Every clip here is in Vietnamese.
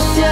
все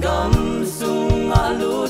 gầm sung a lu